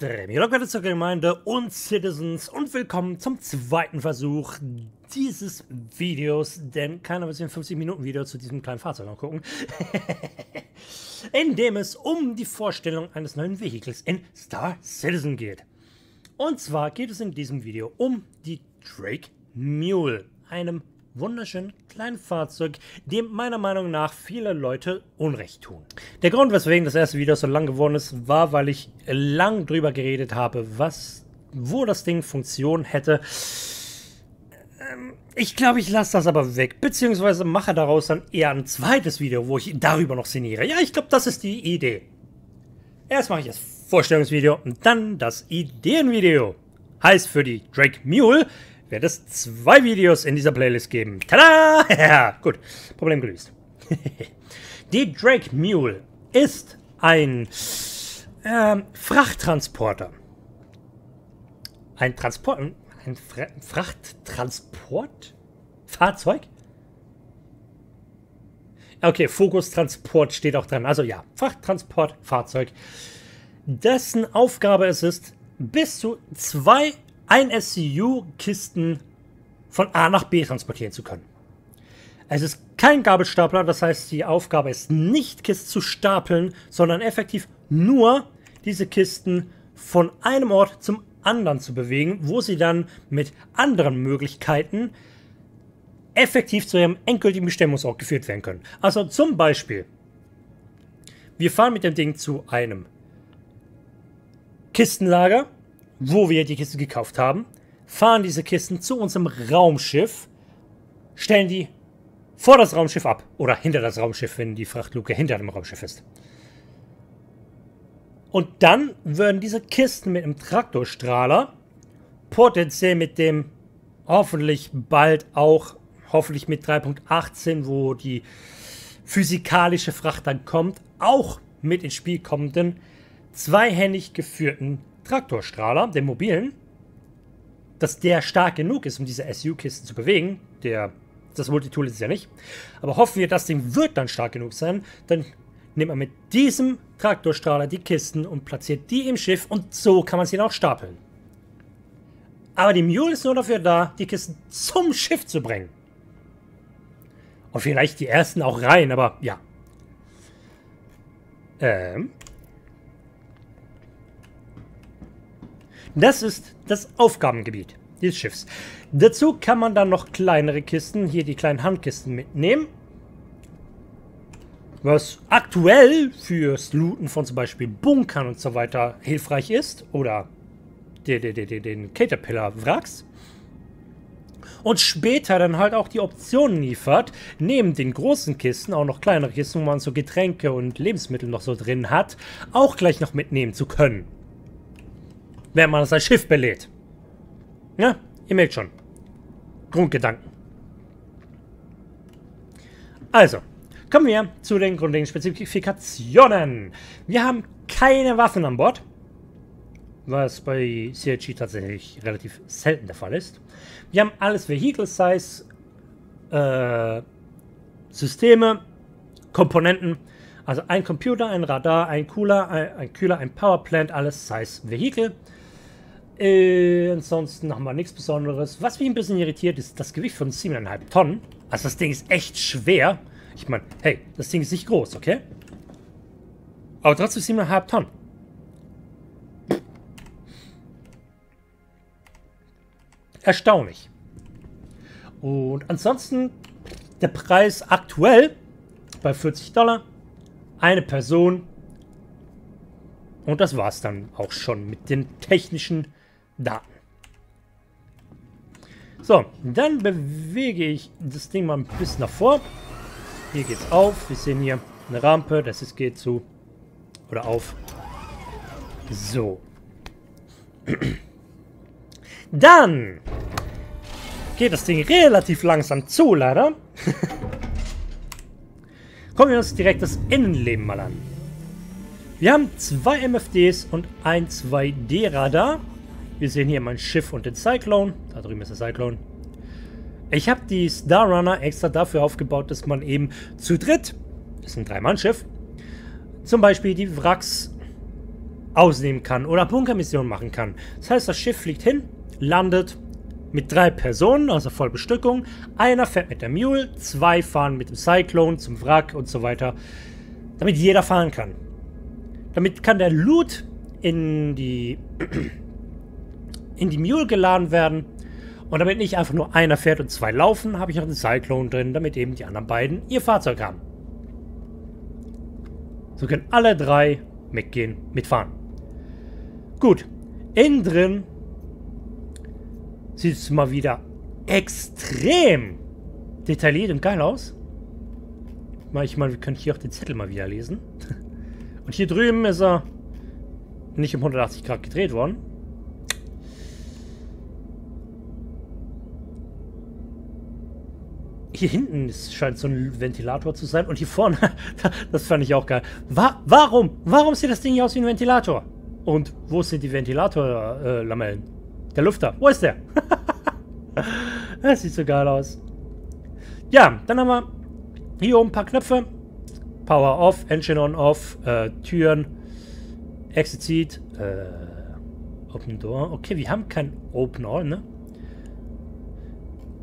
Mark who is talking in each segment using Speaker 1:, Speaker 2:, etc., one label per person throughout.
Speaker 1: Leute zur Gemeinde und Citizens und willkommen zum zweiten Versuch dieses Videos, denn keiner wird sich ein 50 Minuten Video zu diesem kleinen Fahrzeug angucken, in dem es um die Vorstellung eines neuen Vehikels in Star Citizen geht. Und zwar geht es in diesem Video um die Drake Mule, einem wunderschönen kleinen Fahrzeug, dem meiner Meinung nach viele Leute Unrecht tun. Der Grund, weswegen das erste Video so lang geworden ist, war, weil ich lang drüber geredet habe, was, wo das Ding Funktion hätte. Ähm, ich glaube, ich lasse das aber weg, beziehungsweise mache daraus dann eher ein zweites Video, wo ich darüber noch sinniere. Ja, ich glaube, das ist die Idee. Erst mache ich das Vorstellungsvideo und dann das Ideenvideo. Heißt für die Drake Mule wird es zwei Videos in dieser Playlist geben. Tada! Gut, Problem gelöst. Die Drake Mule ist ein ähm, Frachttransporter. Ein Transport... Ein Fra Frachttransport? Fahrzeug? Okay, Fokus Transport steht auch dran. Also ja, Frachttransport, Fahrzeug. Dessen Aufgabe es ist, bis zu zwei ein SCU-Kisten von A nach B transportieren zu können. Es ist kein Gabelstapler, das heißt, die Aufgabe ist nicht, Kisten zu stapeln, sondern effektiv nur diese Kisten von einem Ort zum anderen zu bewegen, wo sie dann mit anderen Möglichkeiten effektiv zu ihrem endgültigen Bestimmungsort geführt werden können. Also zum Beispiel, wir fahren mit dem Ding zu einem Kistenlager, wo wir die Kisten gekauft haben, fahren diese Kisten zu unserem Raumschiff, stellen die vor das Raumschiff ab oder hinter das Raumschiff, wenn die Frachtluke hinter dem Raumschiff ist. Und dann würden diese Kisten mit einem Traktorstrahler potenziell mit dem hoffentlich bald auch, hoffentlich mit 3.18, wo die physikalische Fracht dann kommt, auch mit ins Spiel kommenden zweihändig geführten Traktorstrahler, den mobilen, dass der stark genug ist, um diese SU-Kisten zu bewegen. Der, das Multitool ist es ja nicht. Aber hoffen wir, das Ding wird dann stark genug sein. Dann nimmt man mit diesem Traktorstrahler die Kisten und platziert die im Schiff und so kann man sie dann auch stapeln. Aber die Mule ist nur dafür da, die Kisten zum Schiff zu bringen. Und vielleicht die ersten auch rein, aber ja. Ähm, Das ist das Aufgabengebiet dieses Schiffs. Dazu kann man dann noch kleinere Kisten, hier die kleinen Handkisten mitnehmen. Was aktuell fürs Looten von zum Beispiel Bunkern und so weiter hilfreich ist. Oder den, Caterpillar-Wracks. Und später dann halt auch die Optionen liefert, neben den großen Kisten auch noch kleinere Kisten, wo man so Getränke und Lebensmittel noch so drin hat, auch gleich noch mitnehmen zu können wenn man sein Schiff belädt. Ja, ihr merkt schon. Grundgedanken. Also, kommen wir zu den grundlegenden Spezifikationen. Wir haben keine Waffen an Bord, was bei CRG tatsächlich relativ selten der Fall ist. Wir haben alles Vehicle-Size, äh, Systeme, Komponenten, also ein Computer, ein Radar, ein Cooler, ein, ein Kühler, ein Powerplant, alles Size Vehicle. Äh, ansonsten haben wir nichts Besonderes. Was mich ein bisschen irritiert, ist das Gewicht von 7,5 Tonnen. Also das Ding ist echt schwer. Ich meine, hey, das Ding ist nicht groß, okay? Aber trotzdem 7,5 Tonnen. Erstaunlich. Und ansonsten der Preis aktuell bei 40 Dollar. Eine Person. Und das war es dann auch schon mit den technischen Daten. So, dann bewege ich das Ding mal ein bisschen nach vor. Hier geht's auf. Wir sehen hier eine Rampe. Das ist geht zu. Oder auf. So. Dann geht das Ding relativ langsam zu, leider. Kommen wir uns direkt das Innenleben mal an. Wir haben zwei MFDs und ein 2D-Radar. Wir sehen hier mein Schiff und den Cyclone. Da drüben ist der Cyclone. Ich habe die Star Runner extra dafür aufgebaut, dass man eben zu dritt, das ist ein Drei-Mann-Schiff, zum Beispiel die Wracks ausnehmen kann oder Bunkermissionen machen kann. Das heißt, das Schiff fliegt hin, landet mit drei Personen, also Vollbestückung. Einer fährt mit der Mule, zwei fahren mit dem Cyclone zum Wrack und so weiter. Damit jeder fahren kann. Damit kann der Loot in die, in die Mule geladen werden. Und damit nicht einfach nur einer fährt und zwei laufen, habe ich noch den Cyclone drin, damit eben die anderen beiden ihr Fahrzeug haben. So können alle drei mitgehen, mitfahren. Gut. Innen drin sieht es mal wieder extrem detailliert und geil aus. Meine, wir können hier auch den Zettel mal wieder lesen. Und hier drüben ist er nicht um 180 Grad gedreht worden. Hier hinten ist, scheint so ein Ventilator zu sein. Und hier vorne, das fand ich auch geil. Wa warum? Warum sieht das Ding hier aus wie ein Ventilator? Und wo sind die Ventilatorlamellen? Äh, der Lüfter, wo ist der? das sieht so geil aus. Ja, dann haben wir hier oben ein paar Knöpfe. Power off, Engine on off, äh, Türen, Exit äh, Open Door. Okay, wir haben kein Open All, ne?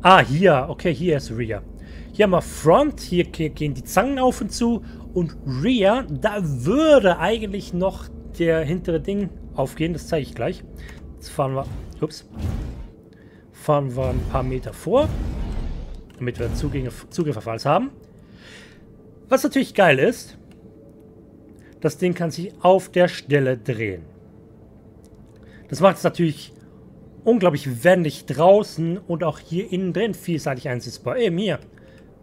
Speaker 1: Ah, hier. Okay, hier ist Rear. Hier haben wir Front. Hier gehen die Zangen auf und zu. Und Rear, da würde eigentlich noch der hintere Ding aufgehen. Das zeige ich gleich. Jetzt fahren wir... Ups. Fahren wir ein paar Meter vor. Damit wir Zugänge, Zugriff auf alles haben. Was natürlich geil ist, das Ding kann sich auf der Stelle drehen. Das macht es natürlich unglaublich wendig draußen und auch hier innen drin vielseitig einsetzbar. Eben hier,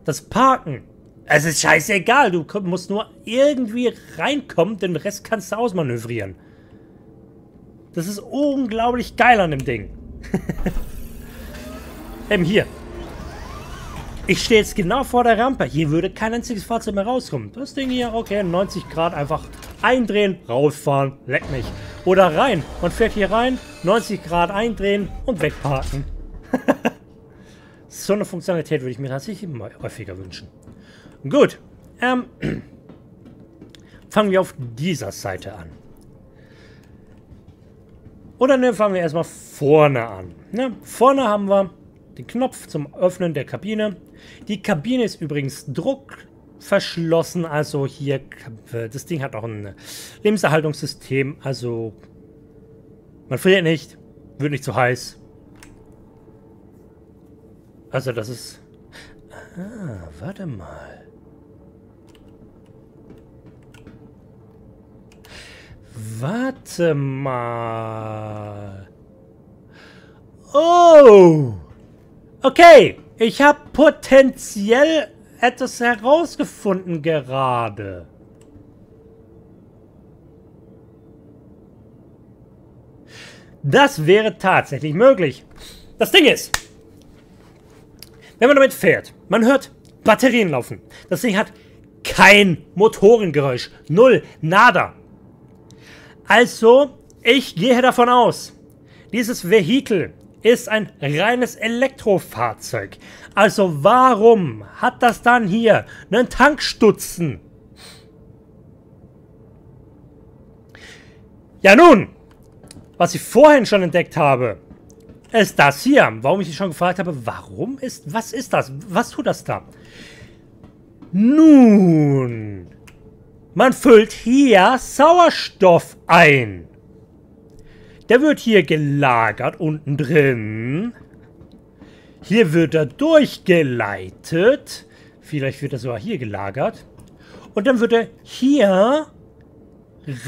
Speaker 1: das Parken. Es ist scheißegal, du musst nur irgendwie reinkommen, den Rest kannst du ausmanövrieren. Das ist unglaublich geil an dem Ding. Eben hier. Ich stehe jetzt genau vor der Rampe. Hier würde kein einziges Fahrzeug mehr rauskommen. Das Ding hier, okay, 90 Grad einfach eindrehen, rausfahren, leck mich. Oder rein. Man fährt hier rein, 90 Grad eindrehen und wegparken. so eine Funktionalität würde ich mir tatsächlich immer häufiger wünschen. Gut. Ähm, fangen wir auf dieser Seite an. Oder ne, fangen wir erstmal vorne an. Ne? Vorne haben wir den Knopf zum Öffnen der Kabine. Die Kabine ist übrigens druckverschlossen, also hier, das Ding hat auch ein Lebenserhaltungssystem, also man friert nicht, wird nicht zu heiß. Also das ist... Ah, warte mal. Warte mal. Oh! Okay, ich habe potenziell etwas herausgefunden gerade. Das wäre tatsächlich möglich. Das Ding ist, wenn man damit fährt, man hört Batterien laufen. Das Ding hat kein Motorengeräusch. Null. Nada. Also, ich gehe davon aus, dieses Vehikel ist ein reines Elektrofahrzeug. Also warum hat das dann hier einen Tankstutzen? Ja nun, was ich vorhin schon entdeckt habe, ist das hier. Warum ich mich schon gefragt habe, warum ist, was ist das? Was tut das da? Nun, man füllt hier Sauerstoff ein. Der wird hier gelagert unten drin. Hier wird er durchgeleitet. Vielleicht wird er sogar hier gelagert. Und dann wird er hier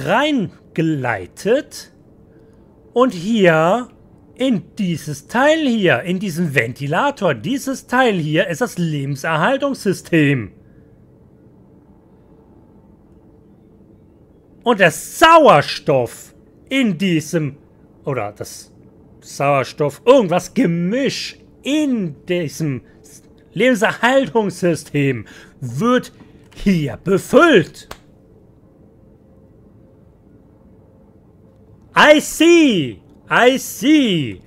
Speaker 1: reingeleitet. Und hier in dieses Teil hier, in diesen Ventilator. Dieses Teil hier ist das Lebenserhaltungssystem. Und der Sauerstoff in diesem oder das Sauerstoff, irgendwas Gemisch in diesem Lebenserhaltungssystem wird hier befüllt. I see! I see!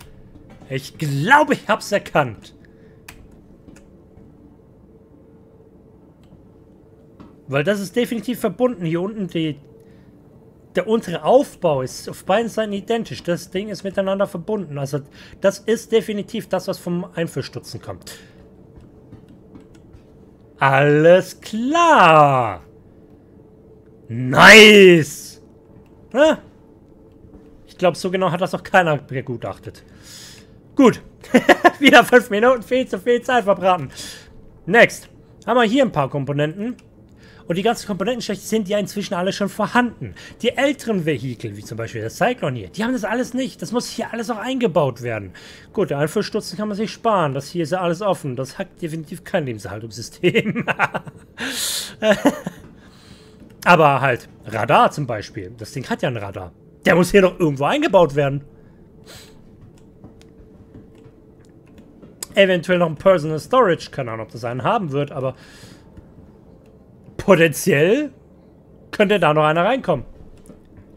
Speaker 1: Ich glaube, ich hab's erkannt. Weil das ist definitiv verbunden. Hier unten die der untere Aufbau ist auf beiden Seiten identisch. Das Ding ist miteinander verbunden. Also das ist definitiv das, was vom Einführstutzen kommt. Alles klar. Nice. Ja. Ich glaube, so genau hat das auch keiner begutachtet. Gut. Wieder fünf Minuten viel zu viel Zeit verbraten. Next. Haben wir hier ein paar Komponenten. Und die ganzen Komponentenschächte sind ja inzwischen alle schon vorhanden. Die älteren Vehikel, wie zum Beispiel das Cyclone hier, die haben das alles nicht. Das muss hier alles auch eingebaut werden. Gut, der Einführstutzen kann man sich sparen. Das hier ist ja alles offen. Das hat definitiv kein Lebenserhaltungssystem. Aber halt, Radar zum Beispiel. Das Ding hat ja ein Radar. Der muss hier doch irgendwo eingebaut werden. Eventuell noch ein Personal Storage. Keine Ahnung, ob das einen haben wird, aber potenziell könnte da noch einer reinkommen.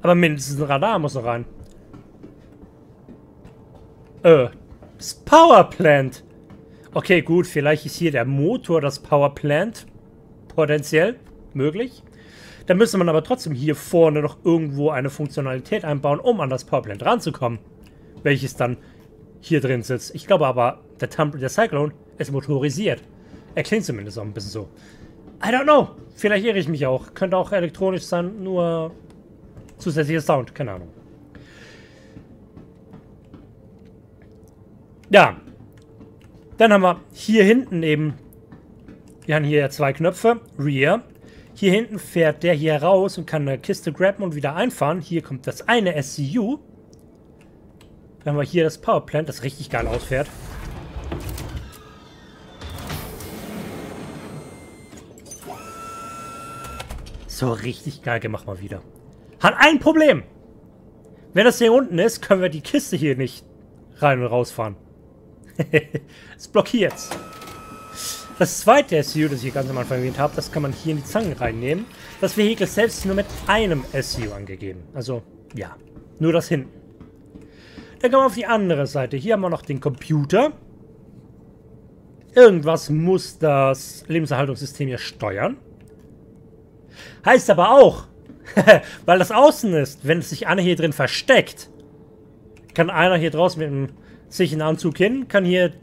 Speaker 1: Aber mindestens ein Radar muss noch rein. Äh, das Powerplant. Okay, gut, vielleicht ist hier der Motor das Powerplant. Potenziell möglich. Dann müsste man aber trotzdem hier vorne noch irgendwo eine Funktionalität einbauen, um an das Powerplant ranzukommen. Welches dann hier drin sitzt. Ich glaube aber, der, Tum der Cyclone ist motorisiert. Er klingt zumindest auch ein bisschen so. I don't know. Vielleicht irre ich mich auch. Könnte auch elektronisch sein, nur zusätzlicher Sound. Keine Ahnung. Ja. Dann haben wir hier hinten eben... Wir haben hier zwei Knöpfe. Rear. Hier hinten fährt der hier raus und kann eine Kiste grabben und wieder einfahren. Hier kommt das eine SCU. Dann haben wir hier das Powerplant, das richtig geil ausfährt. So richtig geil gemacht mal wieder. Hat ein Problem. Wenn das hier unten ist, können wir die Kiste hier nicht rein und rausfahren. es blockiert. Das zweite SU, das ich ganz am Anfang erwähnt habe, das kann man hier in die Zange reinnehmen. Das Vehikel selbst nur mit einem SU angegeben. Also, ja, nur das hinten. Dann kommen wir auf die andere Seite. Hier haben wir noch den Computer. Irgendwas muss das Lebenserhaltungssystem hier steuern. Heißt aber auch, weil das außen ist, wenn sich einer hier drin versteckt, kann einer hier draußen mit einem sicheren Anzug hin, kann hier,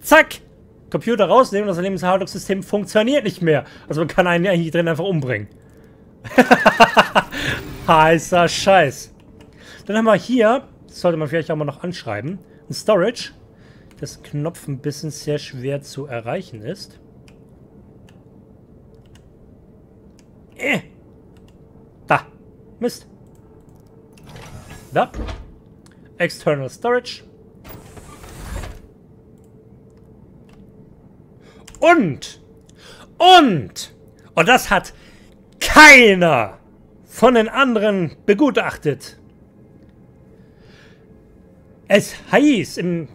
Speaker 1: zack, Computer rausnehmen und das Lebenserhaltungssystem funktioniert nicht mehr. Also man kann einen hier drin einfach umbringen. Heißer Scheiß. Dann haben wir hier, das sollte man vielleicht auch mal noch anschreiben, ein Storage, das Knopf ein bisschen sehr schwer zu erreichen ist. Äh. Da. Mist. Da. External Storage. Und. Und. Und das hat keiner von den anderen begutachtet. Es heißt im,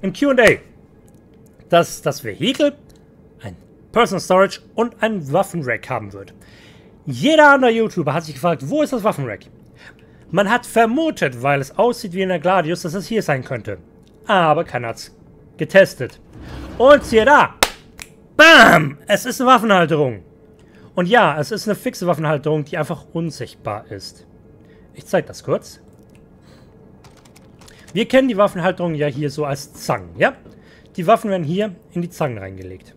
Speaker 1: im QA, dass das Vehikel Personal Storage und ein Waffenrack haben wird. Jeder andere YouTuber hat sich gefragt, wo ist das Waffenrack? Man hat vermutet, weil es aussieht wie in der Gladius, dass es hier sein könnte. Aber keiner hat es getestet. Und hier da. Bam! Es ist eine Waffenhalterung. Und ja, es ist eine fixe Waffenhalterung, die einfach unsichtbar ist. Ich zeige das kurz. Wir kennen die Waffenhalterung ja hier so als Zangen, ja? Die Waffen werden hier in die Zangen reingelegt.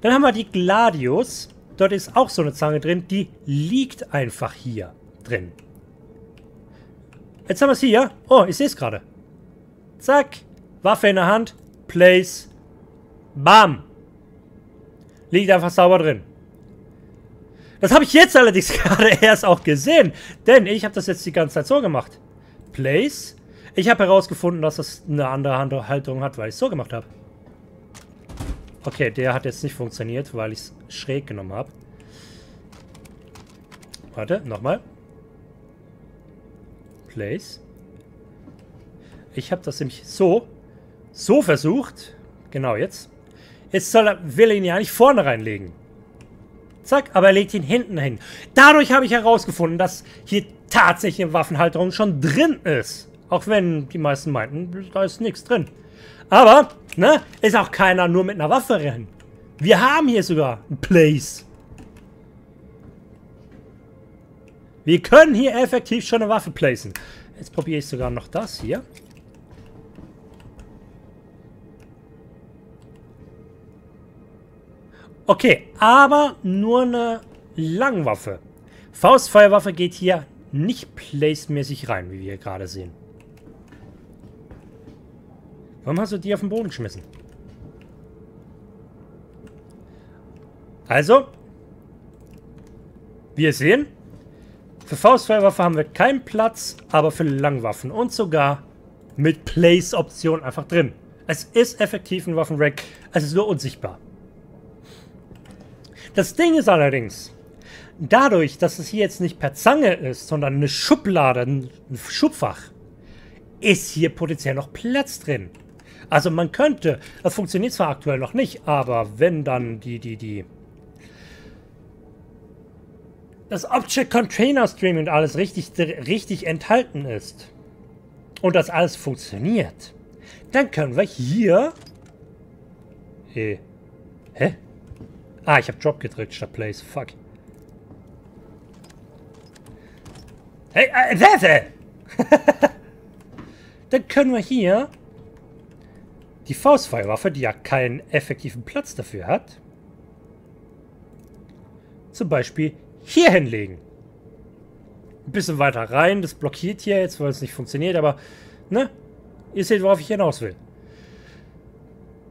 Speaker 1: Dann haben wir die Gladius. Dort ist auch so eine Zange drin. Die liegt einfach hier drin. Jetzt haben wir es hier. Oh, ich sehe es gerade. Zack. Waffe in der Hand. Place. Bam. Liegt einfach sauber drin. Das habe ich jetzt allerdings gerade erst auch gesehen. Denn ich habe das jetzt die ganze Zeit so gemacht. Place. Ich habe herausgefunden, dass das eine andere Halterung hat, weil ich es so gemacht habe. Okay, der hat jetzt nicht funktioniert, weil ich es schräg genommen habe. Warte, nochmal. Place. Ich habe das nämlich so, so versucht. Genau, jetzt. Jetzt soll er, will er ihn ja nicht vorne reinlegen. Zack, aber er legt ihn hinten hin. Dadurch habe ich herausgefunden, dass hier tatsächlich eine Waffenhalterung schon drin ist. Auch wenn die meisten meinten, da ist nichts drin. Aber, ne, ist auch keiner nur mit einer Waffe rennen. Wir haben hier sogar ein Place. Wir können hier effektiv schon eine Waffe placen. Jetzt probiere ich sogar noch das hier. Okay, aber nur eine Langwaffe. Faustfeuerwaffe geht hier nicht placemäßig rein, wie wir gerade sehen. Warum hast du die auf den Boden geschmissen? Also, wir sehen, für Faustfeuerwaffe haben wir keinen Platz, aber für Langwaffen und sogar mit Place-Option einfach drin. Es ist effektiv ein Waffenrack, es ist nur unsichtbar. Das Ding ist allerdings, dadurch, dass es hier jetzt nicht per Zange ist, sondern eine Schublade, ein Schubfach, ist hier potenziell noch Platz drin. Also man könnte, das funktioniert zwar aktuell noch nicht, aber wenn dann die, die, die, das Object Container Stream und alles richtig, richtig enthalten ist und das alles funktioniert, dann können wir hier, äh, hä? Ah, ich habe Drop gedrückt statt Place. Fuck. Hey, äh! Dann können wir hier die Faustfeuerwaffe, die ja keinen effektiven Platz dafür hat, zum Beispiel hier hinlegen. Ein bisschen weiter rein. Das blockiert hier jetzt, weil es nicht funktioniert, aber ne? Ihr seht, worauf ich hinaus will.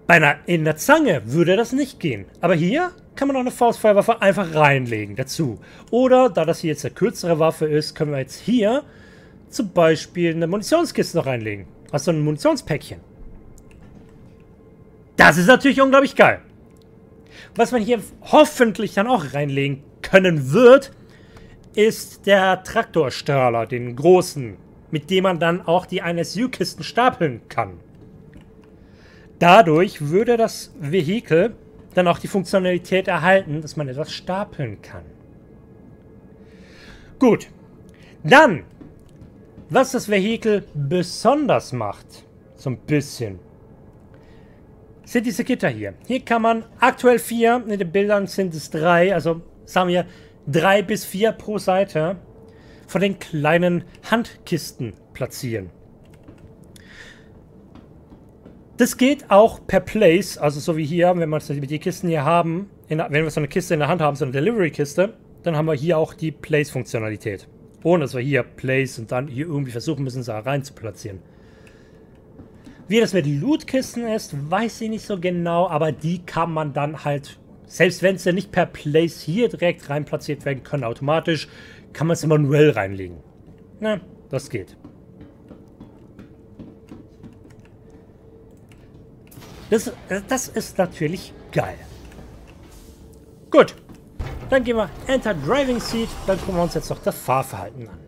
Speaker 1: Bei einer, in der Zange würde das nicht gehen. Aber hier kann man auch eine Faustfeuerwaffe einfach reinlegen dazu. Oder, da das hier jetzt eine kürzere Waffe ist, können wir jetzt hier zum Beispiel eine Munitionskiste noch reinlegen. Also ein Munitionspäckchen. Das ist natürlich unglaublich geil. Was man hier hoffentlich dann auch reinlegen können wird, ist der Traktorstrahler, den großen, mit dem man dann auch die NSU-Kisten stapeln kann. Dadurch würde das Vehikel dann auch die Funktionalität erhalten, dass man etwas stapeln kann. Gut. Dann, was das Vehikel besonders macht, so ein bisschen, sind diese Gitter hier. Hier kann man aktuell vier, in den Bildern sind es drei, also sagen wir drei bis vier pro Seite von den kleinen Handkisten platzieren. Das geht auch per Place, also so wie hier, wenn wir die Kisten hier haben, in, wenn wir so eine Kiste in der Hand haben, so eine Delivery-Kiste, dann haben wir hier auch die Place-Funktionalität. Ohne dass wir hier Place und dann hier irgendwie versuchen müssen, sie rein zu platzieren. Wie das mit Loot-Kisten ist, weiß ich nicht so genau, aber die kann man dann halt, selbst wenn sie nicht per Place hier direkt rein platziert werden können, automatisch, kann man sie manuell reinlegen. Na, das geht. Das, das ist natürlich geil. Gut. Dann gehen wir Enter Driving Seat. Dann gucken wir uns jetzt noch das Fahrverhalten an.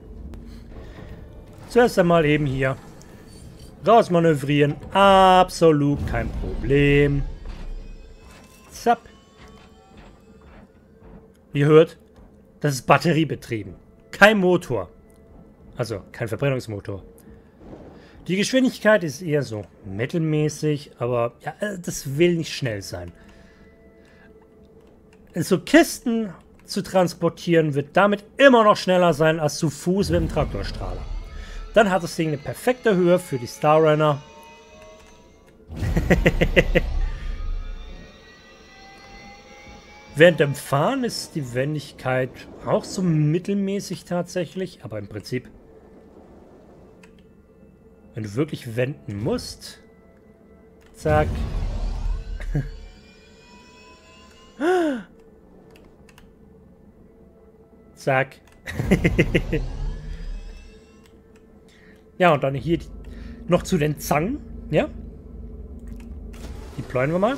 Speaker 1: Zuerst einmal eben hier rausmanövrieren. Absolut kein Problem. Zapp. Ihr hört, das ist batteriebetrieben. Kein Motor. Also kein Verbrennungsmotor. Die Geschwindigkeit ist eher so mittelmäßig, aber ja, äh, das will nicht schnell sein. So Kisten zu transportieren wird damit immer noch schneller sein als zu Fuß mit dem Traktorstrahler. Dann hat das Ding eine perfekte Höhe für die Star Runner. Während dem Fahren ist die Wendigkeit auch so mittelmäßig tatsächlich, aber im Prinzip wenn du wirklich wenden musst. Zack. Zack. ja, und dann hier noch zu den Zangen. Ja. Deployen wir mal.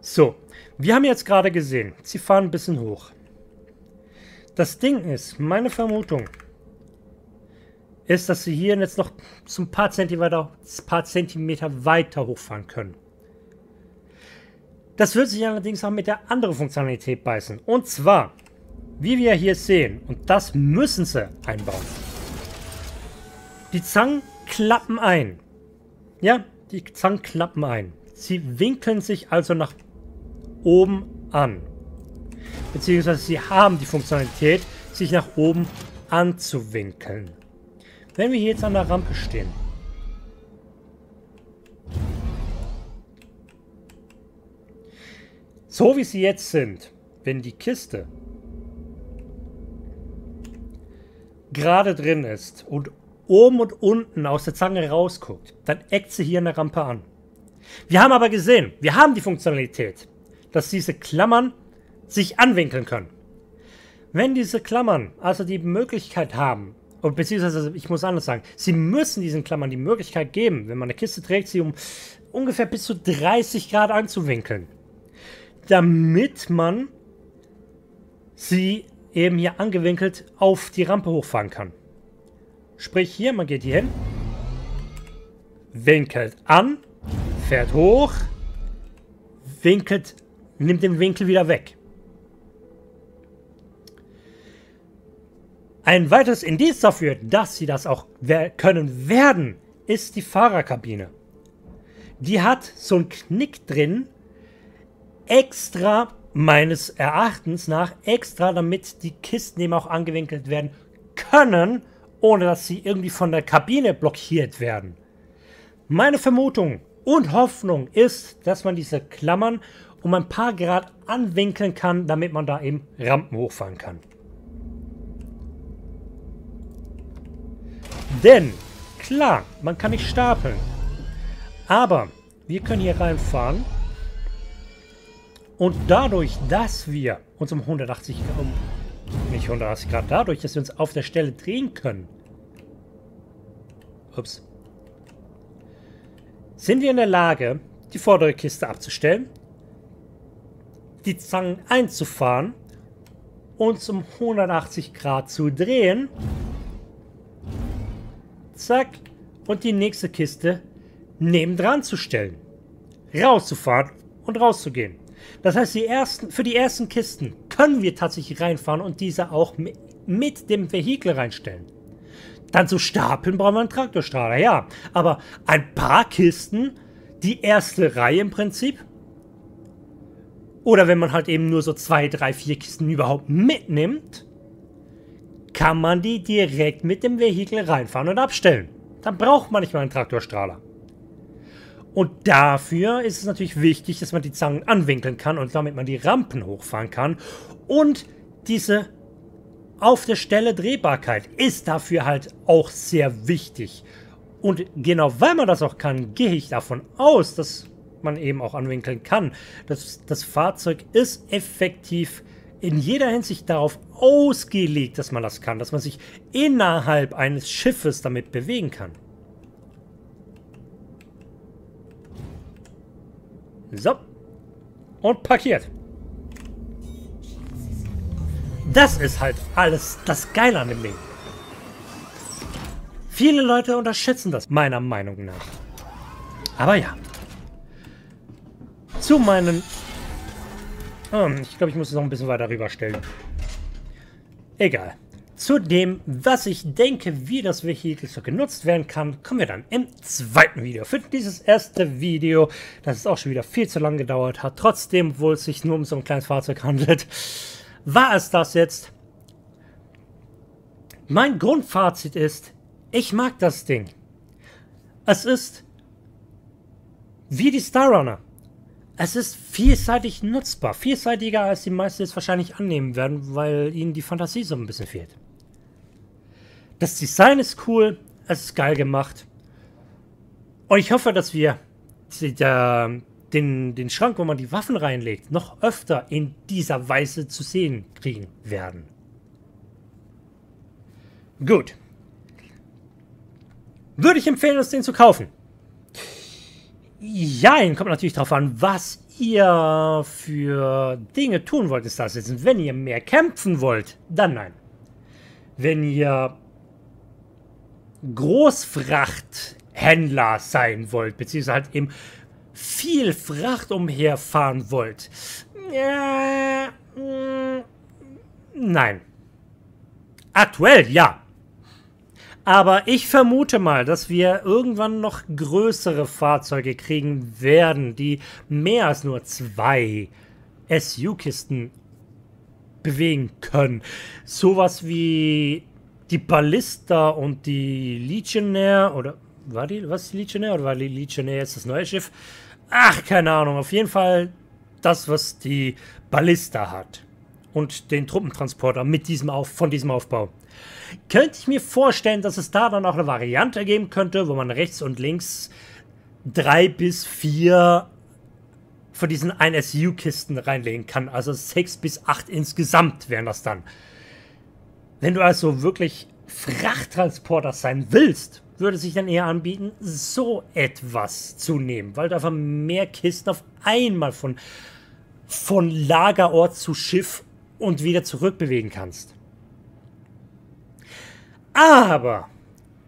Speaker 1: So. Wir haben jetzt gerade gesehen, sie fahren ein bisschen hoch. Das Ding ist, meine Vermutung, ist, dass sie hier jetzt noch so ein paar Zentimeter, paar Zentimeter weiter hochfahren können. Das wird sich allerdings auch mit der anderen Funktionalität beißen. Und zwar, wie wir hier sehen, und das müssen sie einbauen. Die Zangen klappen ein. Ja, die Zangen klappen ein. Sie winkeln sich also nach oben an. beziehungsweise sie haben die Funktionalität, sich nach oben anzuwinkeln. Wenn wir hier jetzt an der Rampe stehen, so wie sie jetzt sind, wenn die Kiste gerade drin ist und oben und unten aus der Zange rausguckt, dann eckt sie hier eine Rampe an. Wir haben aber gesehen, wir haben die Funktionalität, dass diese Klammern sich anwinkeln können. Wenn diese Klammern also die Möglichkeit haben, und beziehungsweise ich muss anders sagen, sie müssen diesen Klammern die Möglichkeit geben, wenn man eine Kiste trägt, sie um ungefähr bis zu 30 Grad anzuwinkeln, damit man sie eben hier angewinkelt auf die Rampe hochfahren kann. Sprich hier, man geht hier hin, winkelt an, fährt hoch, winkelt, nimmt den Winkel wieder weg. Ein weiteres Indiz dafür, dass sie das auch können werden, ist die Fahrerkabine. Die hat so einen Knick drin, extra meines Erachtens nach, extra damit die Kisten eben auch angewinkelt werden können, ohne dass sie irgendwie von der Kabine blockiert werden. Meine Vermutung und Hoffnung ist, dass man diese Klammern um ein paar Grad anwinkeln kann, damit man da eben Rampen hochfahren kann. Denn, klar, man kann nicht stapeln. Aber wir können hier reinfahren. Und dadurch, dass wir uns um 180 Grad, um nicht 180 Grad, dadurch, dass wir uns auf der Stelle drehen können, ups, sind wir in der Lage, die vordere Kiste abzustellen, die Zangen einzufahren, uns um 180 Grad zu drehen, zack, und die nächste Kiste nebendran zu stellen, rauszufahren und rauszugehen. Das heißt, die ersten, für die ersten Kisten können wir tatsächlich reinfahren und diese auch mit dem Vehikel reinstellen. Dann zu stapeln brauchen wir einen Traktorstrahler, ja. Aber ein paar Kisten, die erste Reihe im Prinzip. Oder wenn man halt eben nur so zwei, drei, vier Kisten überhaupt mitnimmt, kann man die direkt mit dem Vehikel reinfahren und abstellen. Dann braucht man nicht mal einen Traktorstrahler. Und dafür ist es natürlich wichtig, dass man die Zangen anwinkeln kann und damit man die Rampen hochfahren kann. Und diese auf der Stelle Drehbarkeit ist dafür halt auch sehr wichtig. Und genau weil man das auch kann, gehe ich davon aus, dass man eben auch anwinkeln kann. Das, das Fahrzeug ist effektiv in jeder Hinsicht darauf ausgelegt, dass man das kann, dass man sich innerhalb eines Schiffes damit bewegen kann. So. Und parkiert. Das ist halt alles das Geile an dem Ding. Viele Leute unterschätzen das, meiner Meinung nach. Aber ja. Zu meinen... Oh, ich glaube, ich muss es noch ein bisschen weiter rüberstellen. Egal. Zu dem, was ich denke, wie das Vehikel so genutzt werden kann, kommen wir dann im zweiten Video. Für dieses erste Video, das ist auch schon wieder viel zu lang gedauert hat, trotzdem, obwohl es sich nur um so ein kleines Fahrzeug handelt, war es das jetzt. Mein Grundfazit ist, ich mag das Ding. Es ist wie die Star Runner. Es ist vielseitig nutzbar. Vielseitiger, als die meisten jetzt wahrscheinlich annehmen werden, weil ihnen die Fantasie so ein bisschen fehlt. Das Design ist cool, es ist geil gemacht. Und ich hoffe, dass wir den, den Schrank, wo man die Waffen reinlegt, noch öfter in dieser Weise zu sehen kriegen werden. Gut. Würde ich empfehlen, das Ding zu kaufen? Ja, kommt natürlich darauf an, was ihr für Dinge tun wollt, ist das jetzt. Wenn ihr mehr kämpfen wollt, dann nein. Wenn ihr Großfrachthändler sein wollt, beziehungsweise halt eben viel Fracht umherfahren wollt. Ja, mm, nein. Aktuell ja. Aber ich vermute mal, dass wir irgendwann noch größere Fahrzeuge kriegen werden, die mehr als nur zwei SU-Kisten bewegen können. Sowas wie die Ballista und die Legionnaire oder war die was die Legionnaire oder war die Legionnaire jetzt das neue Schiff? Ach, keine Ahnung. Auf jeden Fall das, was die Ballista hat und den Truppentransporter mit diesem Auf von diesem Aufbau. Könnte ich mir vorstellen, dass es da dann auch eine Variante geben könnte, wo man rechts und links drei bis vier von diesen 1SU-Kisten reinlegen kann. Also sechs bis acht insgesamt wären das dann. Wenn du also wirklich Frachttransporter sein willst, würde sich dann eher anbieten, so etwas zu nehmen, weil du einfach mehr Kisten auf einmal von, von Lagerort zu Schiff und wieder zurückbewegen kannst. Aber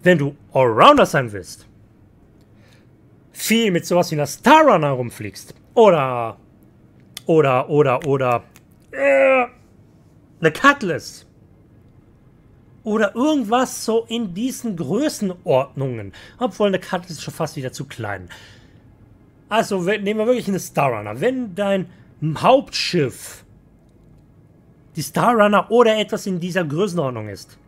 Speaker 1: wenn du Allrounder sein willst, viel mit sowas wie einer Star Runner rumfliegst oder oder oder oder äh, eine Cutlass oder irgendwas so in diesen Größenordnungen, obwohl eine Cutlass ist schon fast wieder zu klein. Also nehmen wir wirklich eine Star Runner. Wenn dein Hauptschiff die Star Runner oder etwas in dieser Größenordnung ist,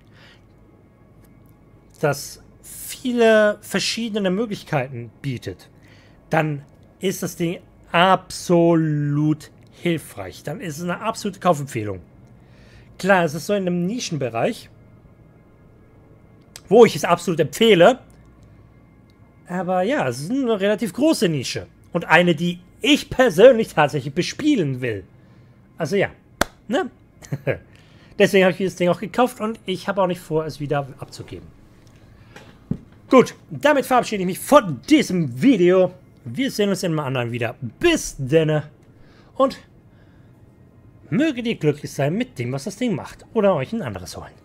Speaker 1: das viele verschiedene Möglichkeiten bietet, dann ist das Ding absolut hilfreich. Dann ist es eine absolute Kaufempfehlung. Klar, es ist so in einem Nischenbereich, wo ich es absolut empfehle. Aber ja, es ist eine relativ große Nische. Und eine, die ich persönlich tatsächlich bespielen will. Also ja, ne? Deswegen habe ich dieses Ding auch gekauft und ich habe auch nicht vor, es wieder abzugeben. Gut, damit verabschiede ich mich von diesem Video. Wir sehen uns in einem anderen wieder. Bis denne. Und möge ihr glücklich sein mit dem, was das Ding macht. Oder euch ein anderes holen.